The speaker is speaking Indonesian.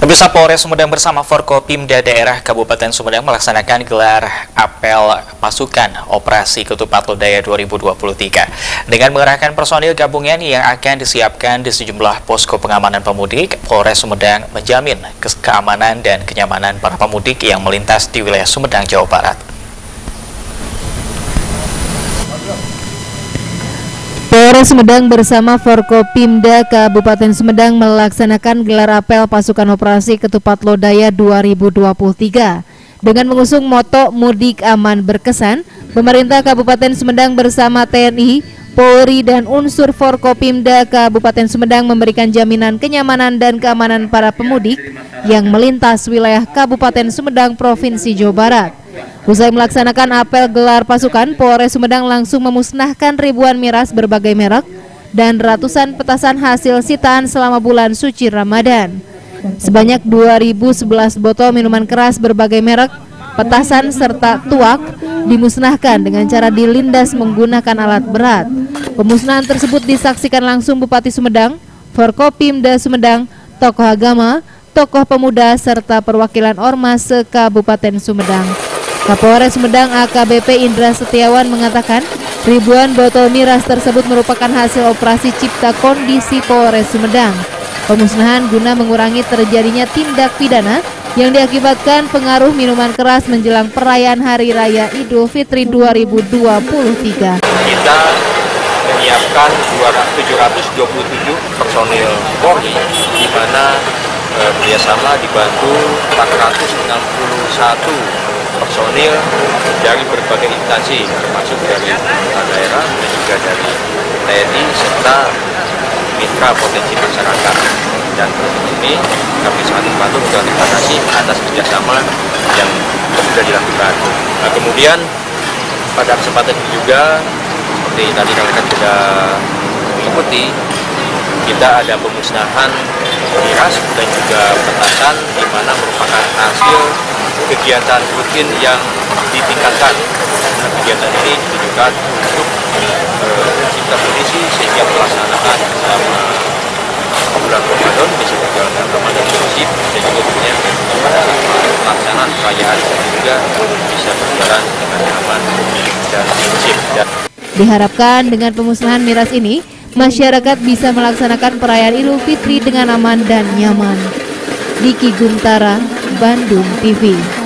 Pemirsa Polres Sumedang bersama Forkopimda daerah Kabupaten Sumedang melaksanakan gelar apel pasukan operasi Ketupat Lodaya 2023 dengan mengerahkan personil gabungan yang akan disiapkan di sejumlah posko pengamanan pemudik. Polres Sumedang menjamin keamanan dan kenyamanan para pemudik yang melintas di wilayah Sumedang, Jawa Barat. Polres Sumedang bersama Forkopimda Kabupaten Sumedang melaksanakan gelar apel pasukan operasi Ketupat Lodaya 2023. Dengan mengusung moto Mudik Aman Berkesan, pemerintah Kabupaten Sumedang bersama TNI, Polri dan unsur Forkopimda Kabupaten Sumedang memberikan jaminan kenyamanan dan keamanan para pemudik yang melintas wilayah Kabupaten Sumedang Provinsi Jawa Barat. Usai melaksanakan apel gelar pasukan, Polres Sumedang langsung memusnahkan ribuan miras berbagai merek dan ratusan petasan hasil sitaan selama bulan suci Ramadan. Sebanyak 2011 botol minuman keras berbagai merek, petasan serta tuak dimusnahkan dengan cara dilindas menggunakan alat berat. Pemusnahan tersebut disaksikan langsung Bupati Sumedang, Forkopimda Sumedang, tokoh agama, tokoh pemuda serta perwakilan ormas se-Kabupaten Sumedang. Kapolres Sumedang AKBP Indra Setiawan mengatakan ribuan botol miras tersebut merupakan hasil operasi cipta kondisi Polres Sumedang. Pemusnahan guna mengurangi terjadinya tindak pidana yang diakibatkan pengaruh minuman keras menjelang perayaan Hari Raya Idul Fitri 2023. Kita menyiapkan 727 personil Polri di mana eh, kerjasama dibantu 461 personil dari berbagai instansi termasuk dari pemerintah daerah dan juga dari TNI serta mitra potensi masyarakat dan ini kami sangat membantu dan terima kasih atas kerjasama yang sudah dilakukan. Nah, kemudian pada kesempatan ini juga seperti tadi kalian sudah mengikuti kita ada pemusnahan miras dan juga petasan di mana merupakan hasil kegiatan rutin yang ditingkatkan. Nah, kegiatan ini ditujukan untuk mencipta uh, kondisi sehingga pelaksanaan selama bulan Ramadan bisa berjalan aman dan kondusif dan juga pada pelaksanaan perayaan juga bisa berjalan dengan aman dan kondusif. Diharapkan dengan pemusnahan miras ini, masyarakat bisa melaksanakan perayaan Idul Fitri dengan aman dan nyaman. Diki Guntara, Bandung TV.